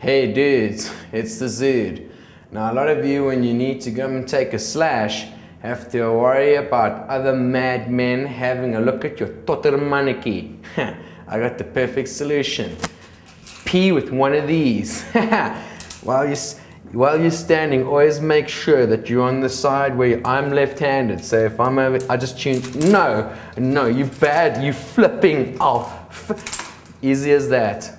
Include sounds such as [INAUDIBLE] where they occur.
Hey dudes, it's the ZOODE. Now a lot of you when you need to go and take a slash have to worry about other madmen having a look at your total totermaniki. [LAUGHS] I got the perfect solution. Pee with one of these. [LAUGHS] while, you, while you're standing, always make sure that you're on the side where I'm left-handed. So if I'm over, I just tune, no, no, you bad, you flipping off. Easy as that.